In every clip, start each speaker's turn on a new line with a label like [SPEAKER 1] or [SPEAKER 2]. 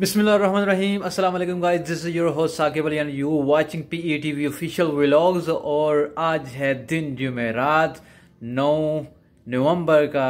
[SPEAKER 1] अस्सलाम वालेकुम guys, this is your host Saqib Ali and you watching PETV official vlogs और आज है दिन जुमेरात 9 नवंबर का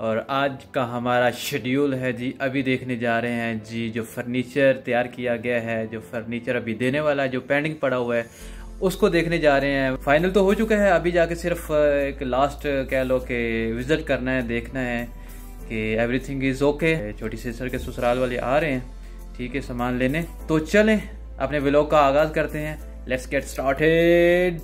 [SPEAKER 1] और आज का हमारा शेड्यूल है जी, अभी देखने जा रहे हैं जी, जो फर्नीचर तैयार किया गया है, जो फर्नीचर अभी देने वाला है, जो पेंडिंग पड़ा हुआ है, उसको देखने जा रहे हैं। फाइनल तो हो चुका है, अभी जाके सिर्फ़ एक लास्ट कह लो कि विज़िट करना है, देखना है कि एवरीथिंग इज़ ओके छोटी सिस्टर के ससुराल वाले आ रहे हैं। ठीक है, सामान लेने। तो चलें, अपने व्लॉग का आगाज़ करते हैं। लेट्स गेट स्टार्टेड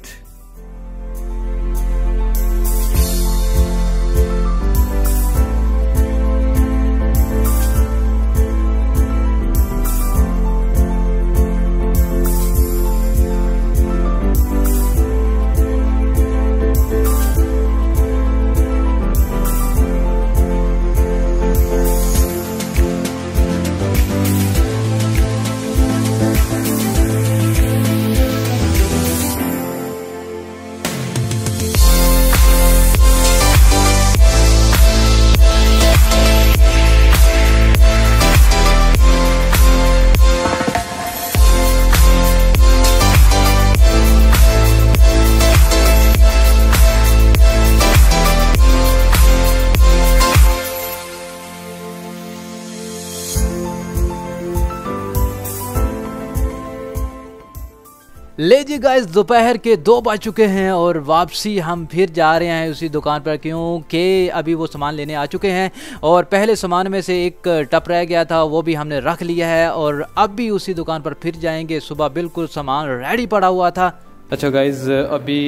[SPEAKER 1] ले जी गाइस दोपहर के दो बज चुके हैं और वापसी हम फिर जा रहे हैं उसी दुकान पर क्योंकि अभी वो सामान लेने आ चुके हैं और पहले सामान में से एक टप रह गया था, वो भी हमने रख लिया है और अब भी उसी दुकान पर फिर जाएँगे। सुबह बिल्कुल सामान रेडी पड़ा हुआ था। अच्छा गाइज़ अभी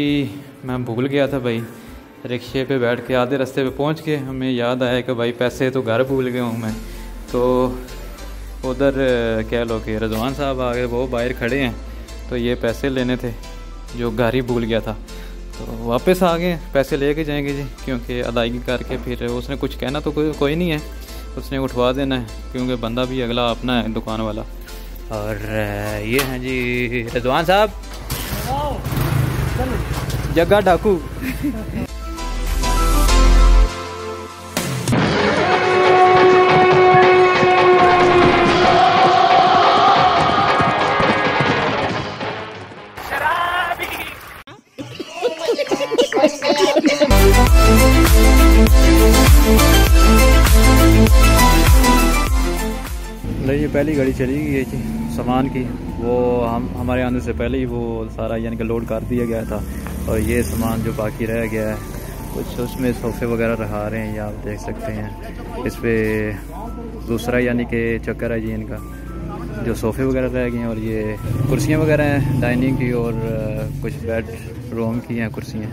[SPEAKER 1] मैं भूल गया था भाई। रिक्शे पे बैठ के आधे रास्ते पे पहुँच के हमें याद आया कि भाई पैसे तो घर भूल गया हूँ मैं। तो उधर, कह लो कि रजवान साहब आ गए वो बाहर खड़े हैं। तो ये पैसे लेने थे जो घर ही भूल गया था। तो वापस आ गए पैसे ले के जाएँगे जी क्योंकि अदायगी करके फिर उसने कुछ कहना तो कोई कोई नहीं है। उसने उठवा देना है क्योंकि बंदा भी अगला अपना है दुकान वाला। और ये हैं जी रिजवान साहब। जग्गा डाकू। ये पहली गाड़ी चली गई है सामान की। वो हम, हमारे आने से पहले ही वो सारा यानी कि लोड कर दिया गया था और ये सामान जो बाकी रह गया है, कुछ उसमें सोफ़े वगैरह रहा रहे हैं, ये आप देख सकते हैं। इस पर दूसरा यानी कि चक्कर है जी इनका। जो सोफ़े वगैरह रह गए हैं और ये कुर्सियाँ वगैरह हैं डाइनिंग की और कुछ बेड रूम की हैं, कुर्सियाँ।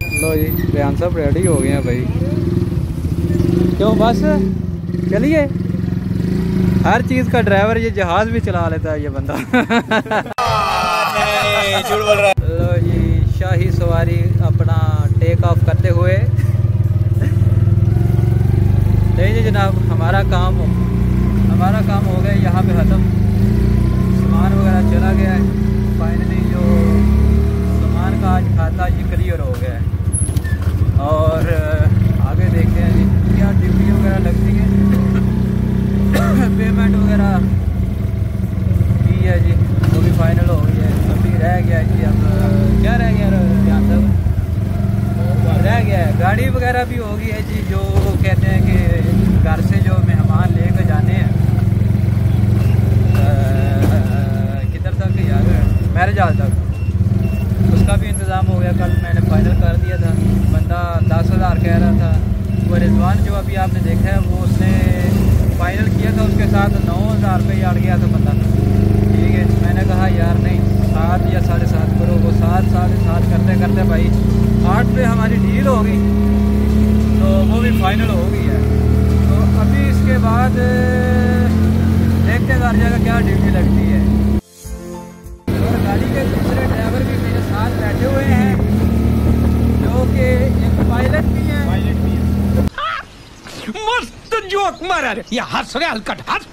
[SPEAKER 1] लो जी बयान साहब रेडी हो गए हैं भाई। क्यों, बस? चलिए। हर चीज़ का ड्राइवर ये जहाज़ भी चला लेता है ये बंदा। लो जी, शाही सवारी अपना टेक ऑफ़ करते हुए। नहीं जी जनाब, हमारा काम हमारा काम हो गया, यहाँ पे ख़त्म। सामान वगैरह चला गया है। फाइनली जो सामान का आज खाता ये क्लियर हो गया है। और आगे देखते हैं क्या ड्यूटी वगैरह लगती है? पेमेंट वगैरह। की है जी? वो भी फाइनल हो गई है। अभी रह गया जी अब क्या रह गया ध्यान रह गया है। गाड़ी वगैरह भी हो गई है जी, जो कहते हैं कि घर से जो मेहमान लेकर जाने हैं किधर तक यार हाल तक। उसका भी इंतज़ाम हो गया, कल मैंने फाइनल कर दिया था। बंदा दस हज़ार कह रहा था। वो रिजवान जो अभी आपने देखा है, वो उसने फाइनल किया था, उसके साथ नौ हज़ार रुपये अड़ गया था बंदा। ठीक है, मैंने कहा, यार नहीं, सात या साढ़े सात करो। वो सात, साढ़े सात करते करते भाई, आठ पे हमारी डील हो गई। तो वो भी फाइनल हो गई है। तो अभी इसके बाद, देखते घर जगह क्या ड्यूटी लगती है। गाड़ी के दूसरे ड्राइवर भी मेरे साथ बैठे हुए हैं जो कि एक पायलट भी हैं। पायलट भी हैं।
[SPEAKER 2] मस्त जोक मारा रे। ये हंस रे हलकट हंस।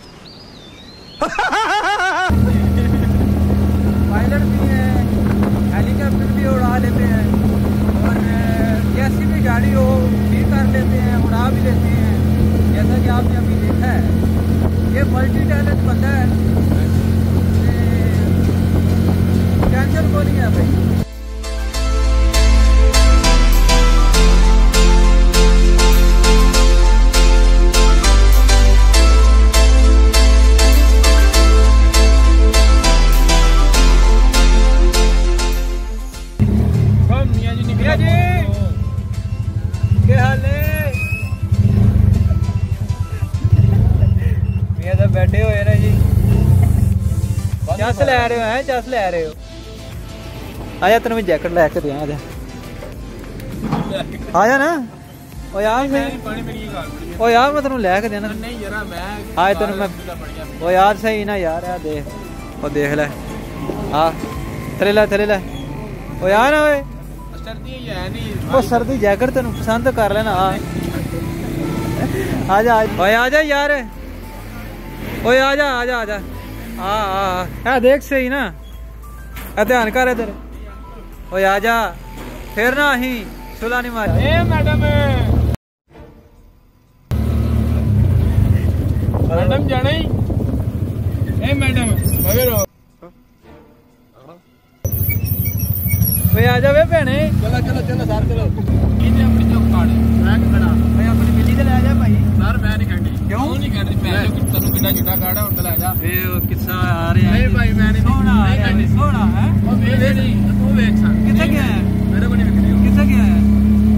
[SPEAKER 1] पायलट भी है हेलीकॉप्टर भी उड़ा लेते हैं और कैसी भी गाड़ी हो भी कर लेते हैं उड़ा भी लेते हैं। जैसा कि आपने अभी देखा है ये मल्टी टैलेंट बंदा है। ਚਸ ਲੈ ਰਹੇ ਹੋ ਹੈ ਚਸ ਲੈ ਰਹੇ ਹੋ। ਆ ਜਾ ਤੈਨੂੰ ਮੈਂ ਜੈਕਟ ਲੈ ਕੇ ਦਿਆਂ ਆ ਜਾ ਆ ਜਾ ਨਾ। ਓ
[SPEAKER 2] ਯਾਰ ਮੈਂ ਪਾਣੀ ਮੇਰੀ ਗੱਲ
[SPEAKER 1] ਓ ਯਾਰ ਮੈਂ ਤੈਨੂੰ ਲੈ ਕੇ
[SPEAKER 2] ਦੇਣਾ। ਨਹੀਂ ਯਾਰ
[SPEAKER 1] ਮੈਂ ਆਏ ਤੈਨੂੰ ਮੈਂ ਓ ਯਾਰ ਸਹੀ ਨਾ ਯਾਰ ਆ ਦੇਖ। ਓ ਦੇਖ ਲੈ। ਆ ਥਲੇ ਲੈ ਥਲੇ ਲੈ। ਓ ਯਾਰ ਓਏ।
[SPEAKER 2] ਸਰਦੀ ਹੈ ਨਹੀਂ।
[SPEAKER 1] ਓ ਸਰਦੀ ਜੈਕਟ ਤੈਨੂੰ ਪਸੰਦ ਕਰ ਲੈਣਾ ਆ। ਆ ਜਾ। ਓਏ ਆ ਜਾ ਯਾਰ। ਓਏ ਆ ਜਾ ਆ ਜਾ ਆ ਜਾ। हाँ, हाँ। देख सही ना। ध्यान कर इधर। ओ आ जा। फिर ना ही सुला नहीं
[SPEAKER 2] मार। मैडम मैडम जाना ही। मैडम मगर
[SPEAKER 1] ओए आजा
[SPEAKER 2] चलो चलो चलो चलो। इने अपनी चौक काट मैं खड़ा। अपनी बिल्ली तो ले जा भाई। ਮੈਂ ਨਹੀਂ
[SPEAKER 1] ਖੜਨੀ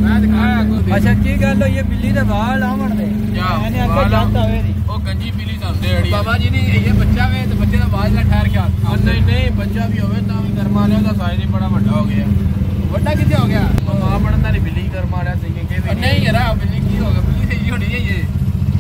[SPEAKER 2] ਮੈਂ ਦਿਖਾਇਆ ਕੀ
[SPEAKER 1] ਗੱਲ ਹੋਈ? ਬਿੱਲੀ ਦੇ ਵਾਲ ਆਵਣ
[SPEAKER 2] ਬਾਬਾ ਜੀ ਨਹੀਂ ਇਹ ਬੱਚਾ ਵੇ ਤੇ ਬੱਚੇ ਦਾ ਵਾਲ ਦਾ ਠਹਿਰ ਕੇ ਆ ਨਹੀਂ ਨਹੀਂ ਬੱਚਾ ਵੀ ਹੋਵੇ ਤਾਂ ਵੀ ਗਰਮਾ ਲਿਆ ਦਾ
[SPEAKER 1] ਸਾਇਜ਼ ਬੜਾ